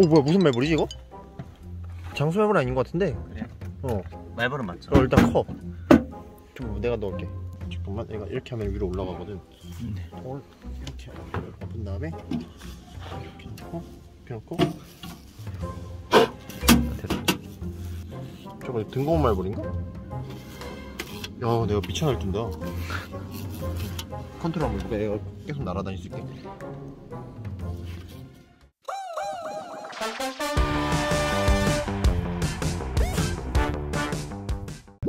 어 뭐야 무슨 말벌이지 이거? 장수 말벌 아닌 것 같은데 그래? 어, 말벌은 맞죠? 어 일단 커 좀 내가 넣을게 잠깐만 내가 이렇게 하면 위로 올라가거든 네. 어, 이렇게 엎은 다음에 이렇게 넣고 이렇게 넣고 됐다 저거 등고운 말벌인가? 야 내가 미쳐 날뛴다 컨트롤 한번 해볼게 내가 계속 날아다닐 수 있게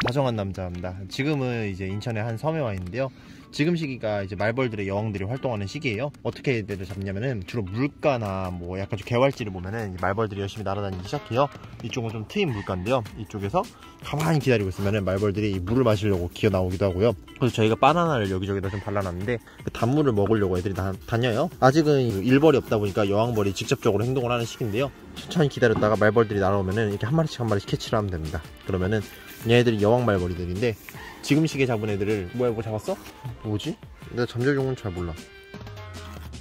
다정한 남자입니다. 지금은 이제 인천의 한 섬에 와 있는데요. 지금 시기가 이제 말벌들의 여왕들이 활동하는 시기예요. 어떻게 애들을 잡냐면은 주로 물가나 뭐 약간 좀 개활지를 보면은 말벌들이 열심히 날아다니기 시작해요. 이쪽은 좀 트인 물가인데요. 이쪽에서 가만히 기다리고 있으면은 말벌들이 물을 마시려고 기어 나오기도 하고요. 그래서 저희가 바나나를 여기저기다 좀 발라놨는데 그 단물을 먹으려고 애들이 다, 다녀요. 아직은 일벌이 없다 보니까 여왕벌이 직접적으로 행동을 하는 시기인데요. 천천히 기다렸다가 말벌들이 날아오면은 이렇게 한 마리씩 한 마리씩 캐치를 하면 됩니다. 그러면은 얘네들이 여왕 말벌이들인데 지금 시기에 잡은 애들을 뭐야 뭐 잡았어? 뭐지? 내가 잠재 종은 잘 몰라.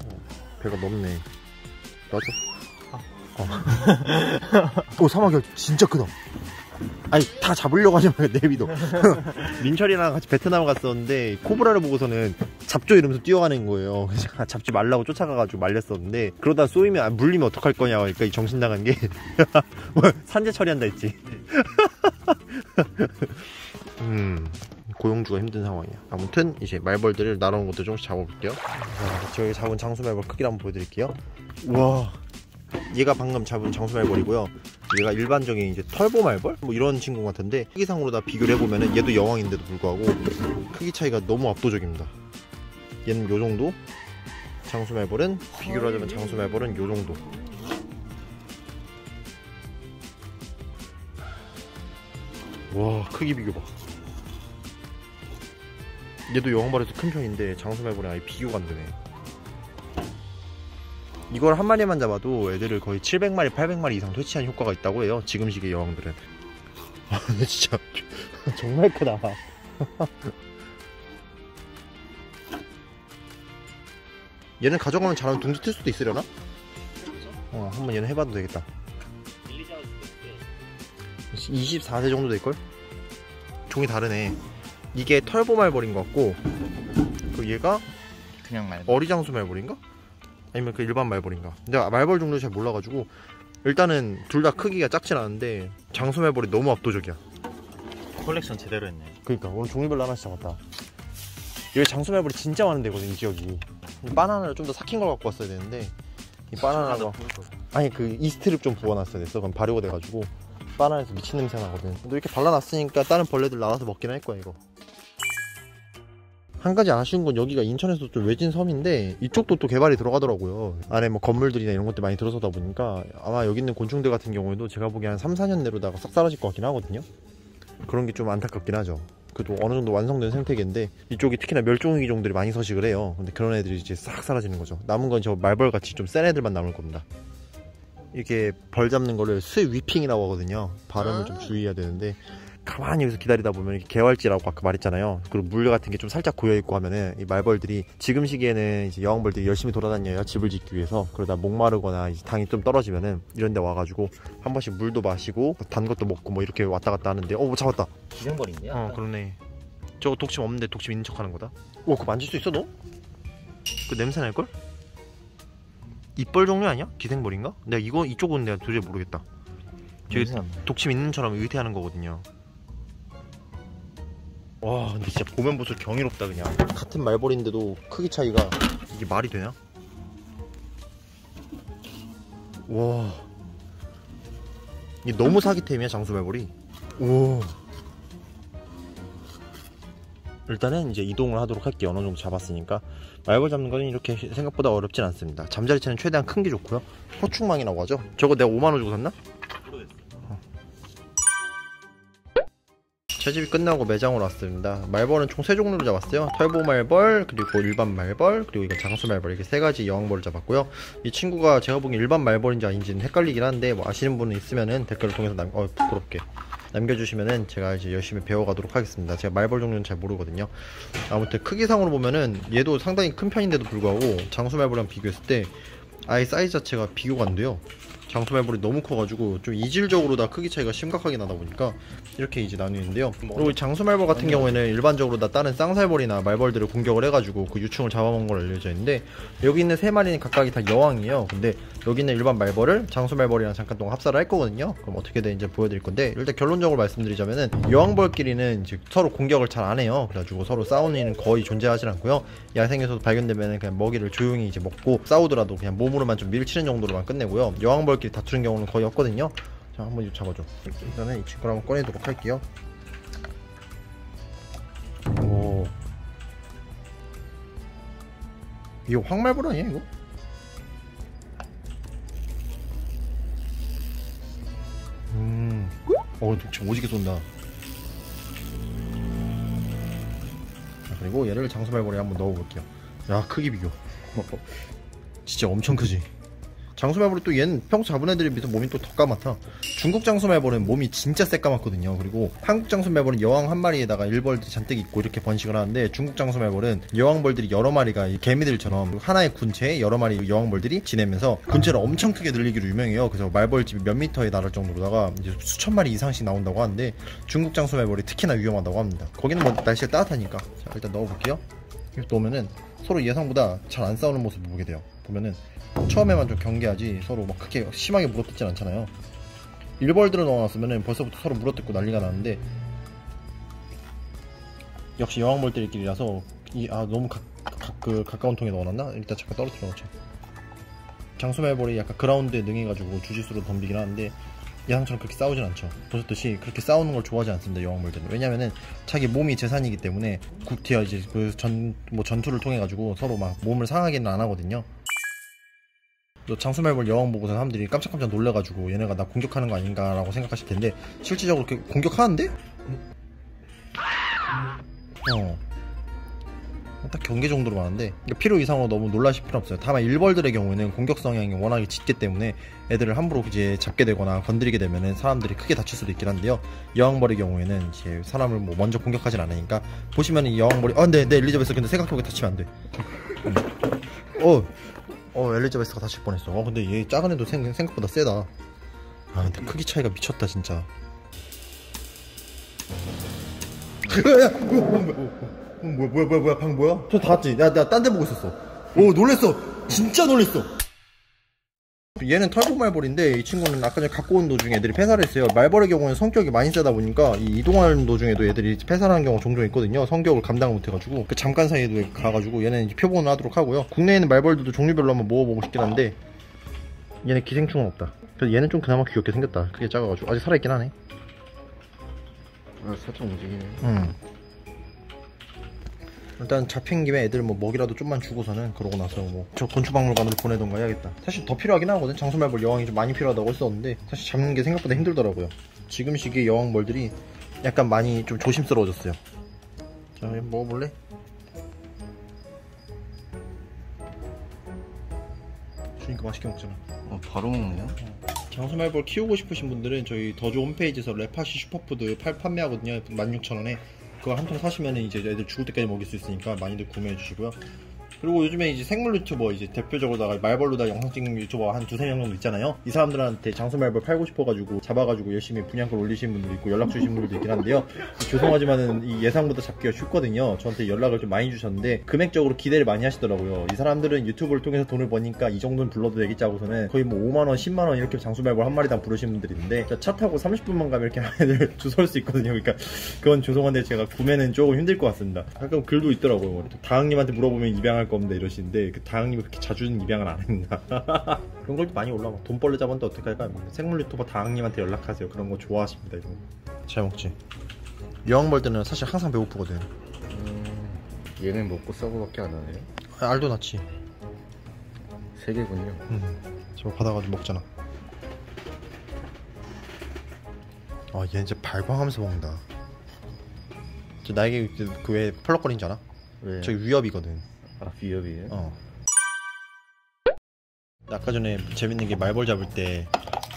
어, 배가 넓네. 맞아? 어. 오 사막이 진짜 크다. 아니 다 잡으려고 하지 말고 내비도. 민철이랑 같이 베트남 갔었는데 코브라를 보고서는 잡죠 이러면서 뛰어가는 거예요. 그래서 잡지 말라고 쫓아가가지고 말렸었는데 그러다 쏘이면 아, 물리면 어떡할 거냐고 하니까 이 정신 나간 게 뭐, 산재 처리한다 했지. 음 고용주가 힘든 상황이야. 아무튼 이제 말벌들을 날아온 것도 조금씩 잡아볼게요. 자, 저희 잡은 장수 말벌 크기를 한번 보여드릴게요. 우와 얘가 방금 잡은 장수 말벌이고요. 얘가 일반적인 이제 털보 말벌 뭐 이런 친구 같은데 크기상으로 다 비교를 해보면은 얘도 여왕인데도 불구하고 크기 차이가 너무 압도적입니다. 얘는 요 정도. 장수 말벌은 비교를 하자면 장수 말벌은 요 정도. 와 크기 비교 봐. 얘도 여왕벌에서 큰 편인데 장수 말벌이 아예 비교가 안 되네. 이걸 한 마리만 잡아도 애들을 거의 700마리, 800마리 이상 퇴치한 효과가 있다고 해요. 지금 시기의 여왕들은. 아, 근데 진짜 정말 크다. 얘는 가져가면 잘하면 둥지 틀 수도 있으려나? 어, 한번 얘는 해봐도 되겠다. 24세 정도 될걸? 종이 다르네. 이게 털보 말벌인 것 같고, 그 얘가 그냥 말벌. 어리장수 말벌인가? 아니면 그 일반 말벌인가? 내가 말벌 종류 잘 몰라가지고 일단은 둘 다 크기가 작진 않은데 장수 말벌이 너무 압도적이야. 컬렉션 제대로 했네. 그러니까 오늘 종류별로 하나씩 잡았다. 여기 장수 말벌이 진짜 많은 데거든 이 지역이. 이 바나나를 좀 더 삭힌 걸 갖고 왔어야 되는데 이 바나나가 아니 그 이스트를 좀 부어놨어야 됐어. 그럼 발효가 돼가지고 바나나에서 미친 냄새 나거든. 너 이렇게 발라놨으니까 다른 벌레들 나와서 먹긴 할 거야 이거. 한 가지 아쉬운 건 여기가 인천에서 좀 외진 섬인데 이쪽도 또 개발이 들어가더라고요. 안에 뭐 건물들이나 이런 것들 많이 들어서다 보니까 아마 여기 있는 곤충들 같은 경우에도 제가 보기에 한 3, 4년 내로다가 싹 사라질 것 같긴 하거든요. 그런 게 좀 안타깝긴 하죠. 그래도 어느 정도 완성된 생태계인데 이쪽이 특히나 멸종위기 종들이 많이 서식을 해요. 근데 그런 애들이 이제 싹 사라지는 거죠. 남은 건 저 말벌같이 좀 센 애들만 남을 겁니다. 이게 벌 잡는 거를 스위핑이라고 하거든요. 발음을 좀 주의해야 되는데 가만히 여기서 기다리다 보면 이렇게 개활지라고 아까 말했잖아요. 그리고 물 같은 게 좀 살짝 고여 있고 하면은 이 말벌들이 지금 시기에는 이제 여왕벌들이 열심히 돌아다녀요. 집을 짓기 위해서. 그러다 목마르거나 이제 당이 좀 떨어지면은 이런 데 와가지고 한 번씩 물도 마시고 단 것도 먹고 뭐 이렇게 왔다 갔다 하는데 어, 뭐 잡았다. 기생벌인데요? 어, 그러네. 저거 독침 없는데 독침 있는 척 하는 거다. 오, 그거 만질 수 있어, 너? 그 냄새 날걸? 이뻘 종류 아니야? 기생벌인가? 내가 이거 이쪽은 내가 도저히 모르겠다. 나. 독침 있는 처럼 의태하는 거거든요. 와, 근데 진짜 보면 볼수록 경이롭다 그냥. 같은 말벌인데도 크기 차이가 이게 말이 되나? 와, 이게 너무 사기템이야 장수 말벌이. 오. 일단은 이제 이동을 하도록 할게요. 어느 정도 잡았으니까 말벌 잡는 거는 이렇게 생각보다 어렵진 않습니다. 잠자리채는 최대한 큰 게 좋고요. 호충망이라고 하죠. 저거 내가 5만 원 주고 샀나? 채집이 끝나고 매장으로 왔습니다. 말벌은 총세 종류로 잡았어요. 털보 말벌, 그리고 일반 말벌, 그리고 이건 장수 말벌 이렇게 세 가지 여왕벌을 잡았고요. 이 친구가 제가 보기엔 일반 말벌인지 아닌지는 헷갈리긴 한데 뭐 아시는 분은 있으면은 댓글을 통해서 남, 어 부끄럽게 남겨주시면은 제가 이제 열심히 배워가도록 하겠습니다. 제가 말벌 종류는 잘 모르거든요. 아무튼 크기상으로 보면은 얘도 상당히 큰 편인데도 불구하고 장수 말벌이랑 비교했을 때 아예 사이즈 자체가 비교가 안 돼요. 장수 말벌이 너무 커가지고 좀 이질적으로 다 크기 차이가 심각하게 나다 보니까 이렇게 이제 나뉘는데요. 그리고 이 장수 말벌 같은 경우에는 일반적으로 다 다른 쌍살벌이나 말벌들을 공격을 해가지고 그 유충을 잡아먹은 걸 알려져 있는데 여기 있는 세 마리는 각각이 다 여왕이에요. 근데 여기 있는 일반 말벌을 장수 말벌이랑 잠깐 동안 합사를 할 거거든요. 그럼 어떻게 되는지 보여드릴 건데 일단 결론적으로 말씀드리자면은 여왕벌끼리는 이제 서로 공격을 잘 안 해요. 그래가지고 서로 싸우는 일은 거의 존재하지 않고요. 야생에서도 발견되면 그냥 먹이를 조용히 이제 먹고 싸우더라도 그냥 몸으로 만 좀 밀치는 정도로만 끝내고요. 여왕벌끼리 다투는 경우는 거의 없거든요. 자, 한번 이거 잡아줘. 일단은 이 친구를 한번 꺼내도록 할게요. 오. 이거 황말벌 아니야 이거? 음. 어, 지금 오지게 쏜다. 자, 그리고 얘를 장수말벌에 한번 넣어볼게요. 야, 크기 비교. 진짜 엄청 크지? 장수말벌이 또 얘는 평소 잡은 애들에 비해서 몸이 또 더 까맣다. 중국 장수말벌은 몸이 진짜 새까맣거든요. 그리고 한국 장수말벌은 여왕 한 마리에다가 일벌들이 잔뜩 있고 이렇게 번식을 하는데 중국 장수말벌은 여왕벌들이 여러 마리가 이 개미들처럼 하나의 군체에 여러 마리 여왕벌들이 지내면서 군체를 엄청 크게 늘리기로 유명해요. 그래서 말벌집이 몇 미터에 달할 정도로다가 수천 마리 이상씩 나온다고 하는데 중국 장수말벌이 특히나 위험하다고 합니다. 거기는 뭐 날씨가 따뜻하니까. 자, 일단 넣어볼게요. 이렇게 넣으면은 서로 예상보다 잘 안 싸우는 모습을 보게 돼요. 보면은 처음에만 좀 경계하지 서로 막 크게 심하게 물어뜯진 않잖아요. 일벌들을 넣어놨으면은 벌써부터 서로 물어뜯고 난리가 나는데 역시 여왕벌들끼리라서 이 아 너무 가, 가, 그 가까운 통에 넣어놨나? 일단 잠깐 떨어뜨려 놓자. 장수말벌이 약간 그라운드에 능해가지고 주짓수로 덤비긴 하는데 예상처럼 그렇게 싸우진 않죠. 보셨듯이 그렇게 싸우는 걸 좋아하지 않습니다. 여왕벌들은 왜냐면은 자기 몸이 재산이기 때문에 국티어 이제 그 전 뭐 전투를 통해 가지고 서로 막 몸을 상하게는 안 하거든요. 또 장수말벌 여왕 보고 사람들이 깜짝깜짝 놀래가지고 얘네가 나 공격하는 거 아닌가라고 생각하실 텐데 실질적으로 그렇게 공격하는데? 어. 딱 경계 정도로 많은데 그러니까 필요 이상으로 너무 놀라실 필요 없어요. 다만 일벌들의 경우에는 공격 성향이 워낙에 짙기 때문에 애들을 함부로 이제 잡게 되거나 건드리게 되면은 사람들이 크게 다칠 수도 있긴 한데요. 여왕벌의 경우에는 이제 사람을 뭐 먼저 공격하진 않으니까 보시면은 이 여왕벌이 어, 네, 네, 엘리자베스 근데 생각해보니까 다치면 안 돼. 음. 어, 어, 엘리자베스가 다칠 뻔했어. 어, 근데 얘 작은 애도 생, 생각보다 세다. 아, 근데 크기 차이가 미쳤다 진짜. 야, 야, 뭐야, 뭐야, 뭐야, 뭐야, 뭐야, 뭐야, 뭐야, 방금 뭐야? 저 닿았지? 나, 나 딴 데 보고 있었어. 오, 놀랬어. 진짜 놀랬어. 얘는 털보 말벌인데 이 친구는 아까 전에 갖고 온 도중에 애들이 폐사를 했어요. 말벌의 경우는 성격이 많이 세다 보니까 이 이동하는 도중에도 애들이 폐사하는 경우가 종종 있거든요. 성격을 감당을 못해가지고 그 잠깐 사이에도 가가지고 얘는 이제 표본을 하도록 하고요. 국내에 있는 말벌들도 종류별로 한번 모아보고 싶긴 한데 얘는 기생충은 없다. 그래서 얘는 좀 그나마 귀엽게 생겼다. 크게 작아가지고 아직 살아있긴 하네. 아, 살짝 움직이네. 음. 일단 잡힌 김에 애들 뭐 먹이라도 좀만 주고서는 그러고 나서 뭐저 곤충박물관으로 보내던가 해야겠다. 사실 더 필요하긴 하거든. 장수말벌 여왕이 좀 많이 필요하다고 했었는데 사실 잡는 게 생각보다 힘들더라고요. 지금 시기에 여왕벌들이 약간 많이 좀 조심스러워졌어요. 자, 먹어볼래? 주니까 맛있게 먹잖아. 어, 바로 먹네요. 장수말벌 키우고 싶으신 분들은 저희 더쥬 홈페이지에서 레파시 슈퍼푸드 팔 판매하거든요. 16,000원에. 그거 한 통 사시면 이제 애들 죽을 때까지 먹일 수 있으니까 많이들 구매해 주시고요. 그리고 요즘에 이제 생물 유튜버 이제 대표적으로다가 말벌로다 영상 찍는 유튜버 한 두세 명 정도 있잖아요. 이 사람들한테 장수 말벌 팔고 싶어가지고 잡아가지고 열심히 분양글 올리시는 분도 있고 연락 주시는 분들도 있긴 한데요. 죄송하지만은 이 예상보다 잡기가 쉽거든요. 저한테 연락을 좀 많이 주셨는데 금액적으로 기대를 많이 하시더라고요. 이 사람들은 유튜브를 통해서 돈을 버니까 이 정도는 불러도 되겠지 하고서는 거의 뭐 5만원, 10만원 이렇게 장수 말벌 한 마리당 부르시는 분들이 있는데 차 타고 30분만 가면 이렇게 애들 주워올 수 있거든요. 그러니까 그건 죄송한데 제가 구매는 조금 힘들 것 같습니다. 가끔 글도 있더라고요. 뭐 다항님한테 물어보면 입양할 겁니다 이러시는데 그 다항님이 그렇게 자주는 입양을 안 했나? 그런 걸도 많이 올라와 돈벌레 잡았는데 어떡할까요? 생물 유튜버 다항님한테 연락하세요. 그런 거 좋아하십니다 이거. 잘 먹지. 여왕벌들은 사실 항상 배고프거든. 음, 얘는 먹고 썩어밖에 안 하네요. 아, 알도 낳지. 세 개군요. 음, 저거 받아가지고 먹잖아. 아얘 이제 발광하면서 먹는다. 저 나에게 그왜 펄럭거리는 줄 알아? 왜? 저기 위협이거든 아, 비협이에요? 어. 아까 전에 재밌는 게 말벌 잡을 때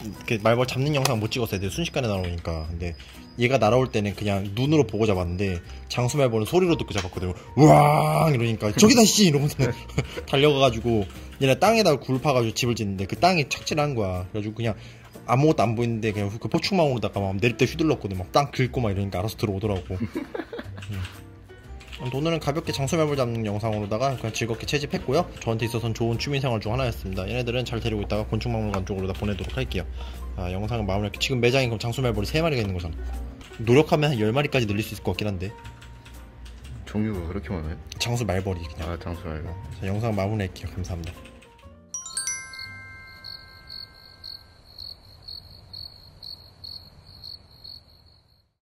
이렇게 말벌 잡는 영상 못 찍었어요. 되게 순식간에 날아오니까. 근데 얘가 날아올 때는 그냥 눈으로 보고 잡았는데 장수 말벌은 소리로 듣고 잡았거든요. 우왕 이러니까 저기다 씨 이러면서 달려가가지고 얘네 땅에다가 굴 파가지고 집을 짓는데 그 땅에 착지를 한 거야. 그래가지고 그냥 아무것도 안 보이는데 그냥 그 포충망으로다가 막 내릴 때 휘둘렀거든. 막 땅 긁고 막 이러니까 알아서 들어오더라고. 음. 오늘은 가볍게 장수말벌 잡는 영상으로다가 그냥 즐겁게 채집했고요. 저한테 있어서는 좋은 취미생활 중 하나였습니다. 얘네들은 잘 데리고 있다가 곤충박물관 쪽으로 다 보내도록 할게요. 아, 영상을 마무리할게요. 지금 매장에 그럼 장수말벌이 3마리가 있는 거잖아. 노력하면 한 10마리까지 늘릴 수 있을 것 같긴 한데 종류가 그렇게 많아요? 장수 말벌이 그냥 아 장수 말고 자, 영상 마무리할게요. 감사합니다.